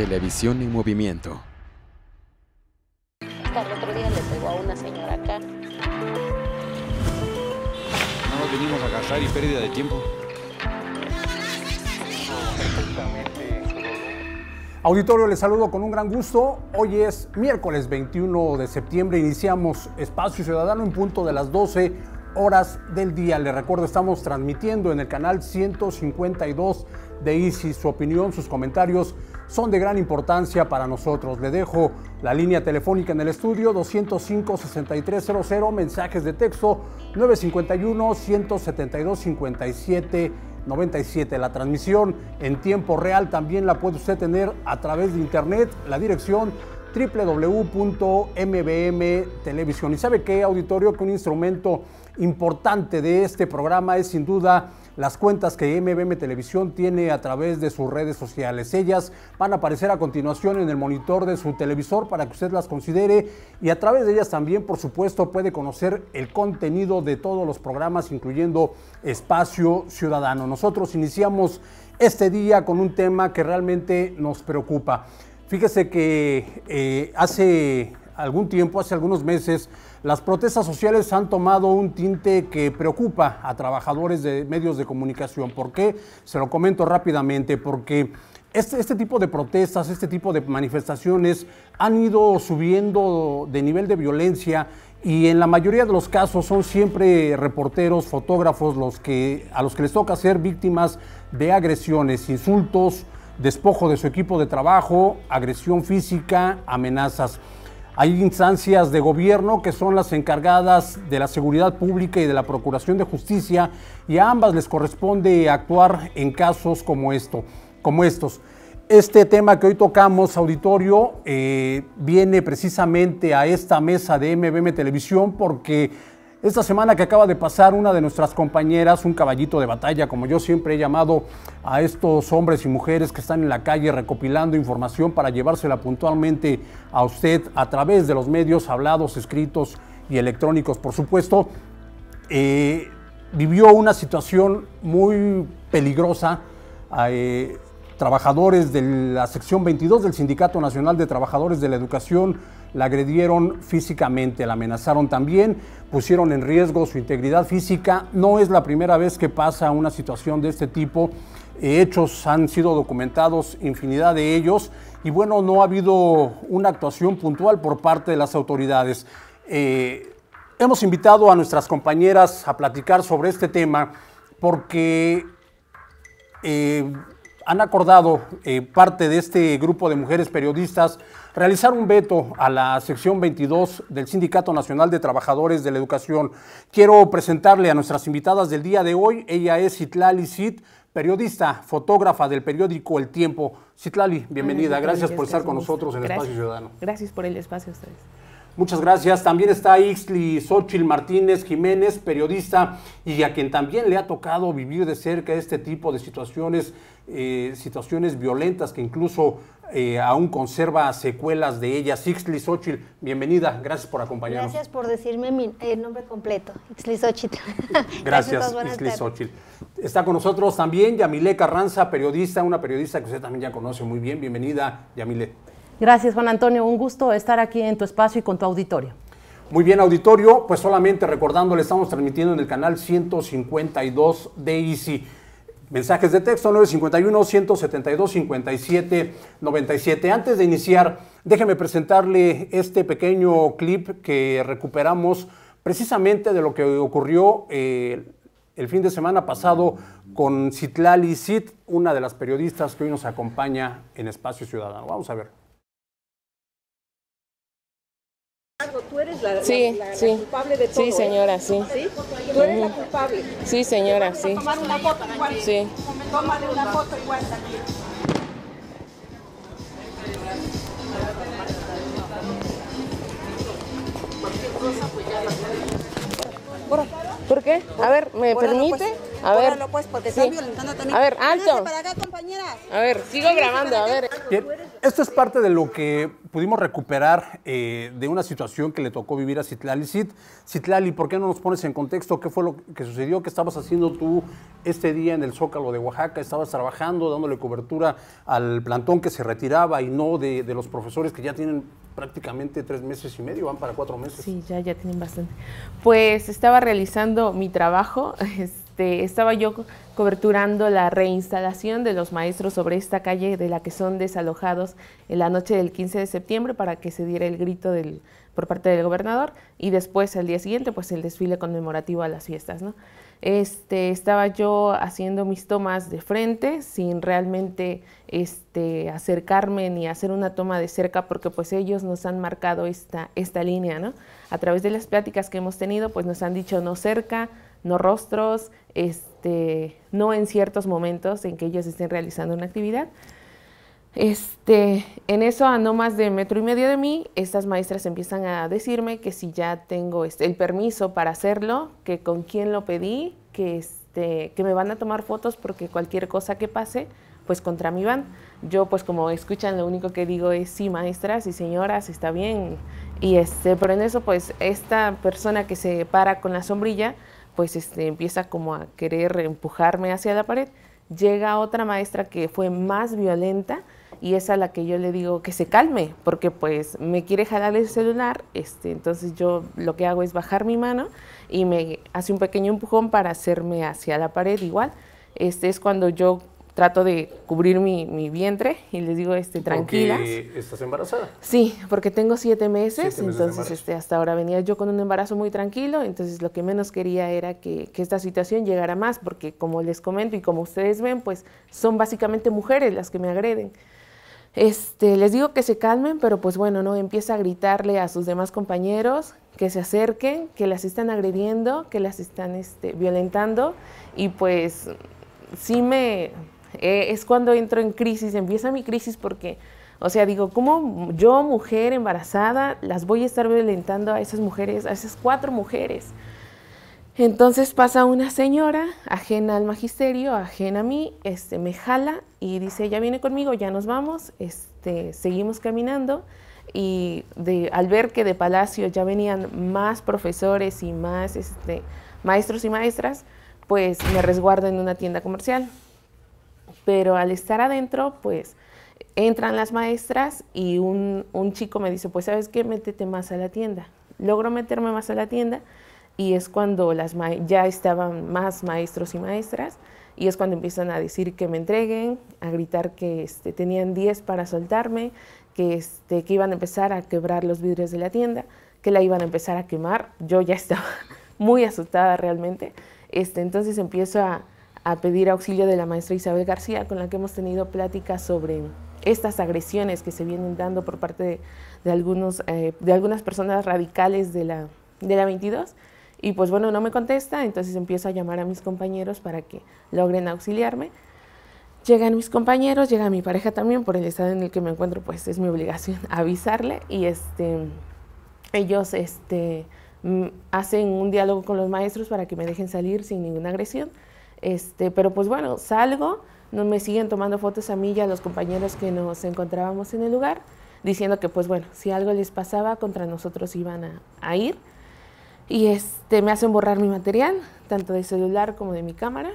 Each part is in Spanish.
Televisión en movimiento. Hasta el otro día le pegó a una señora acá. No nos venimos a gastar y pérdida de tiempo. Auditorio, les saludo con un gran gusto. Hoy es miércoles 21 de septiembre. Iniciamos Espacio Ciudadano en punto de las 12 horas del día. Les recuerdo, estamos transmitiendo en el canal 152 de ICI. Su opinión, sus comentarios son de gran importancia para nosotros. Le dejo la línea telefónica en el estudio 205-6300, mensajes de texto 951-172-57. 97. La transmisión en tiempo real también la puede usted tener a través de internet. La dirección www.mbm televisión. Y sabe qué, auditorio, que un instrumento importante de este programa es sin duda las cuentas que MBM Televisión tiene a través de sus redes sociales. Ellas van a aparecer a continuación en el monitor de su televisor para que usted las considere y a través de ellas también, por supuesto, puede conocer el contenido de todos los programas, incluyendo Espacio Ciudadano. Nosotros iniciamos este día con un tema que realmente nos preocupa. Fíjese que eh, hace algún tiempo, hace algunos meses, las protestas sociales han tomado un tinte que preocupa a trabajadores de medios de comunicación. ¿Por qué? Se lo comento rápidamente, porque este, este, tipo de protestas, este tipo de manifestaciones han ido subiendo de nivel de violencia y en la mayoría de los casos son siempre reporteros, fotógrafos los que, a los que les toca ser víctimas de agresiones, insultos, despojo de su equipo de trabajo, agresión física, amenazas. Hay instancias de gobierno que son las encargadas de la seguridad pública y de la procuración de justicia y a ambas les corresponde actuar en casos como, esto, como estos. Este tema que hoy tocamos, auditorio, eh, viene precisamente a esta mesa de MBM Televisión porque esta semana que acaba de pasar, una de nuestras compañeras, un caballito de batalla, como yo siempre he llamado a estos hombres y mujeres que están en la calle recopilando información para llevársela puntualmente a usted a través de los medios hablados, escritos y electrónicos, por supuesto, eh, vivió una situación muy peligrosa. Eh, trabajadores de la sección 22 del Sindicato Nacional de Trabajadores de la Educación la agredieron físicamente, la amenazaron también, pusieron en riesgo su integridad física. No es la primera vez que pasa una situación de este tipo. Hechos han sido documentados, infinidad de ellos, y bueno, no ha habido una actuación puntual por parte de las autoridades. Eh, hemos invitado a nuestras compañeras a platicar sobre este tema porque eh, han acordado eh, parte de este grupo de mujeres periodistas realizar un veto a la sección 22 del Sindicato Nacional de Trabajadores de la Educación. Quiero presentarle a nuestras invitadas del día de hoy. Ella es Citlali Cid, periodista, fotógrafa del periódico El Tiempo. Citlali, bienvenida. Gracias por estar con nosotros en Espacio Ciudadano. Gracias por el espacio a ustedes. Muchas gracias. También está Ixli Xochil Martínez Jiménez, periodista, y a quien también le ha tocado vivir de cerca este tipo de situaciones, eh, situaciones violentas que incluso eh, aún conserva secuelas de ella. Ixli Xochitl, bienvenida, gracias por acompañarnos. Gracias por decirme mi eh, nombre completo, Ixli Xochitl. gracias, Ixli Xochitl. Está con nosotros también Yamile Carranza, periodista, una periodista que usted también ya conoce muy bien. Bienvenida, Yamile. Gracias, Juan Antonio. Un gusto estar aquí en tu espacio y con tu auditorio. Muy bien, auditorio. Pues solamente recordándole, estamos transmitiendo en el canal 152 de ICI. Mensajes de texto 951-172-57-97. Antes de iniciar, déjeme presentarle este pequeño clip que recuperamos precisamente de lo que ocurrió eh, el fin de semana pasado con Citlali Cid, una de las periodistas que hoy nos acompaña en Espacio Ciudadano. Vamos a ver. Tú eres la, sí, la, la, sí. culpable de todo. Sí, señora, sí. ¿Sí? Tú eres la culpable. Sí, señora, sí. Tomar una foto igual. Sí. Tómale una foto igual también. ¿Por qué? A ver, ¿me Bórralo, permite? A ver. Bórralo, pues, porque Sí. violentando también. A ver, alto. Para acá, compañeras. A ver, sigo grabando, a ver. Bien, esto es parte de lo que pudimos recuperar eh, de una situación que le tocó vivir a Citlali. Cit, Citlali, ¿por qué no nos pones en contexto qué fue lo que sucedió? ¿Qué estabas haciendo tú este día en el Zócalo de Oaxaca? ¿Estabas trabajando, dándole cobertura al plantón que se retiraba y no de, de los profesores que ya tienen prácticamente tres meses y medio, van para cuatro meses? Sí, ya, ya tienen bastante. Pues estaba realizando mi trabajo, este, estaba yo co- coberturando la reinstalación de los maestros sobre esta calle de la que son desalojados en la noche del 15 de septiembre para que se diera el grito por parte del gobernador y después al día siguiente pues el desfile conmemorativo a las fiestas, ¿no? Este, estaba yo haciendo mis tomas de frente sin realmente este, acercarme ni hacer una toma de cerca porque pues ellos nos han marcado esta, línea. A través de las pláticas que hemos tenido pues nos han dicho no cerca, no rostros, este, no en ciertos momentos en que ellos estén realizando una actividad. Este, en eso, a no más de metro y medio de mí, estas maestras empiezan a decirme que si ya tengo este, el permiso para hacerlo, que con quién lo pedí, que, este, que me van a tomar fotos porque cualquier cosa que pase, pues contra mí van. Yo, pues como escuchan, lo único que digo es sí, maestras y señoras, está bien. Y este, pero en eso, pues esta persona que se para con la sombrilla, pues este, empieza como a querer empujarme hacia la pared. Llega otra maestra que fue más violenta y es a la que yo le digo que se calme, porque pues me quiere jalar el celular, este, entonces yo lo que hago es bajar mi mano y me hace un pequeño empujón para hacerme hacia la pared igual. Este es cuando yo trato de cubrir mi, mi vientre y les digo, este, tranquilas. Porque estás embarazada. Sí, porque tengo siete meses, Siete meses entonces este, hasta ahora venía yo con un embarazo muy tranquilo, entonces lo que menos quería era que, que esta situación llegara más, porque como les comento y como ustedes ven, pues son básicamente mujeres las que me agreden. Este, les digo que se calmen, pero pues bueno, no empieza a gritarle a sus demás compañeros que se acerquen, que las están agrediendo, que las están este, violentando y pues sí me eh, es cuando entro en crisis, empieza mi crisis porque o sea, digo, ¿cómo yo, mujer embarazada, las voy a estar violentando a esas mujeres, a esas cuatro mujeres? Entonces pasa una señora ajena al magisterio, ajena a mí, este, me jala y dice, ya viene conmigo, ya nos vamos, este, seguimos caminando y al ver que de Palacio ya venían más profesores y más este, maestros y maestras, pues me resguardo en una tienda comercial. Pero al estar adentro, pues entran las maestras y un, un chico me dice, pues sabes qué, métete más a la tienda. Logro meterme más a la tienda y es cuando las ya estaban más maestros y maestras y es cuando empiezan a decir que me entreguen, a gritar que este, tenían 10 para soltarme, que, este, que iban a empezar a quebrar los vidrios de la tienda, que la iban a empezar a quemar. Yo ya estaba muy asustada realmente. Este, entonces empiezo a, a pedir auxilio de la maestra Isabel García, con la que hemos tenido pláticas sobre estas agresiones que se vienen dando por parte de, algunos, eh, de algunas personas radicales de la, de la 22. Y pues bueno, no me contesta, entonces empiezo a llamar a mis compañeros para que logren auxiliarme. Llegan mis compañeros, llega mi pareja también, por el estado en el que me encuentro, pues es mi obligación avisarle. Y este, ellos este, mm, hacen un diálogo con los maestros para que me dejen salir sin ninguna agresión. Este, pero pues bueno, salgo, no me siguen tomando fotos a mí y a los compañeros que nos encontrábamos en el lugar, diciendo que pues bueno, si algo les pasaba, contra nosotros iban a, a ir. Y este, me hacen borrar mi material, tanto de celular como de mi cámara.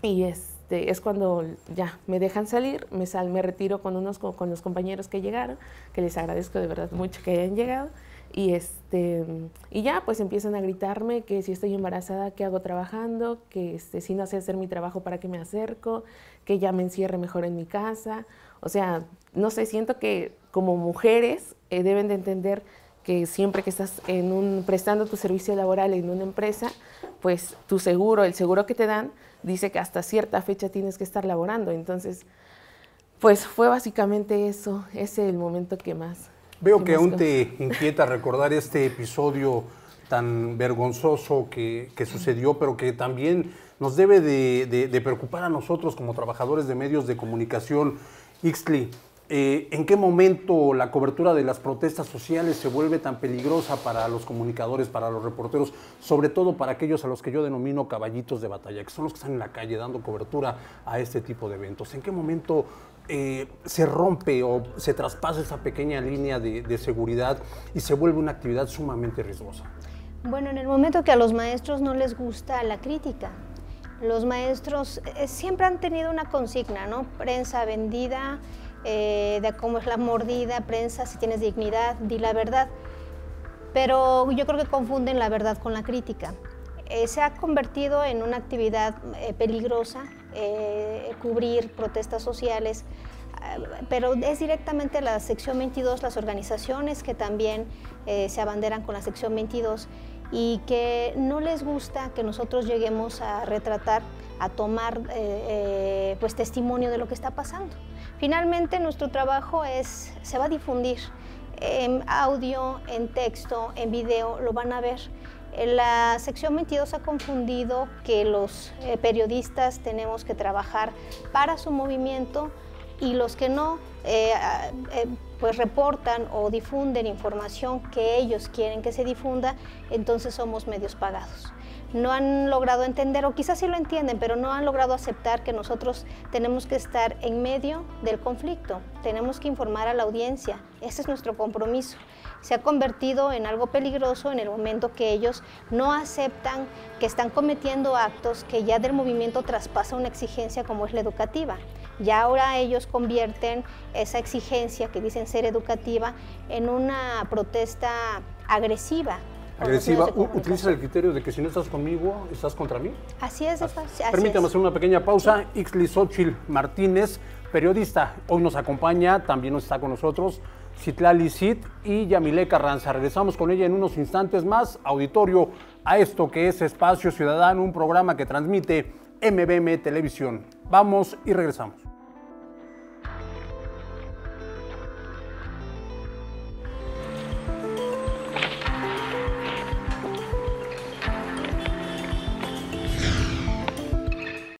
Y este, es cuando ya me dejan salir, me, sal, me retiro con, unos, con, los compañeros que llegaron, que les agradezco de verdad mucho que hayan llegado. Y, este, y ya, pues empiezan a gritarme que si estoy embarazada, ¿qué hago trabajando? Que este, si no sé hacer mi trabajo, ¿para qué me acerco? Que ya me encierre mejor en mi casa. O sea, no sé, siento que como mujeres eh, deben de entender que siempre que estás en un, prestando tu servicio laboral en una empresa, pues tu seguro, el seguro que te dan, dice que hasta cierta fecha tienes que estar laborando. Entonces, pues fue básicamente eso, ese el momento que más. Veo que aún te inquieta recordar este episodio tan vergonzoso que, que sucedió, pero que también nos debe de, de- de preocupar a nosotros como trabajadores de medios de comunicación. Ixtli, eh, ¿en qué momento la cobertura de las protestas sociales se vuelve tan peligrosa para los comunicadores, para los reporteros, sobre todo para aquellos a los que yo denomino caballitos de batalla, que son los que están en la calle dando cobertura a este tipo de eventos? ¿En qué momento eh, se rompe o se traspasa esa pequeña línea de, seguridad y se vuelve una actividad sumamente riesgosa? Bueno, en el momento que a los maestros no les gusta la crítica, los maestros eh, siempre han tenido una consigna, ¿no? Prensa vendida, eh, de cómo es la mordida, prensa, si tienes dignidad, di la verdad. Pero yo creo que confunden la verdad con la crítica. Eh, se ha convertido en una actividad eh, peligrosa cubrir protestas sociales, pero es directamente la sección 22, las organizaciones que también se abanderan con la sección 22 y que no les gusta que nosotros lleguemos a retratar, a tomar pues testimonio de lo que está pasando. Finalmente nuestro trabajo es, se va a difundir en audio, en texto, en video, lo van a ver. La sección 22 ha confundido que los eh, periodistas tenemos que trabajar para su movimiento y los que no, eh, eh, pues reportan o difunden información que ellos quieren que se difunda, entonces somos medios pagados no han logrado entender, o quizás sí lo entienden, pero no han logrado aceptar que nosotros tenemos que estar en medio del conflicto, tenemos que informar a la audiencia, ese es nuestro compromiso. Se ha convertido en algo peligroso en el momento que ellos no aceptan que están cometiendo actos que ya del movimiento traspasa una exigencia como es la educativa. Ya ahora ellos convierten esa exigencia que dicen ser educativa en una protesta agresiva, agresiva, utilizas el criterio de que si no estás conmigo, estás contra mí. Así es, así Permítame hacer una pequeña pausa. Ixli Xochil Martínez, periodista, hoy nos acompaña, también nos está con nosotros Citlali Cid y Yamile Carranza. Regresamos con ella en unos instantes más. Auditorio a esto que es Espacio Ciudadano, un programa que transmite MBM Televisión. Vamos y regresamos.